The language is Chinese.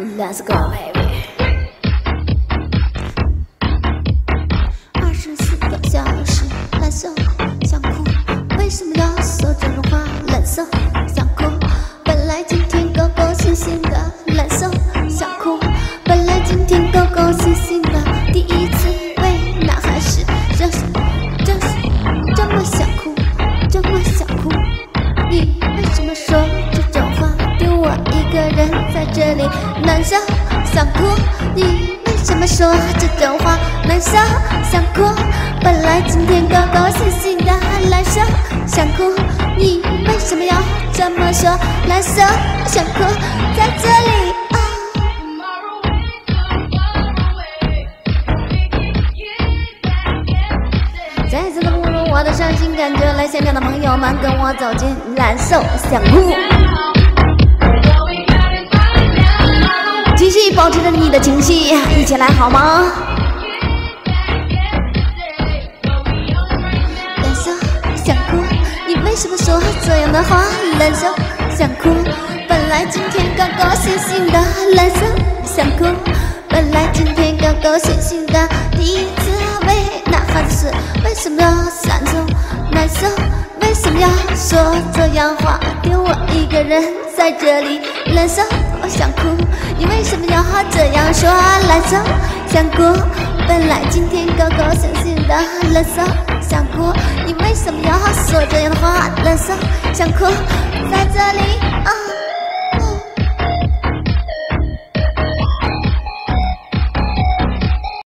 Let's go. 这里，难受想哭，你为什么说这种话？难受想哭，本来今天高高兴兴的，难受想哭，你为什么要这么说？难受想哭，在这里。啊再次的侮辱我的伤心感觉，来现场的朋友们跟我走进难受想哭，情绪，一起来好吗？蓝色想哭，你为什么说这样的话？蓝色想哭，本来今天高高兴兴的，蓝色想哭，本来今天高高兴兴的，第一次为那孩子为什么要闪走？难受为什么要说这样话？丢我一个人在这里，蓝色我想哭，你为什么要这样说？蓝色想哭，本来今天高高兴兴的，蓝色想哭，你为什么要说这样的话？蓝色想哭，在这里。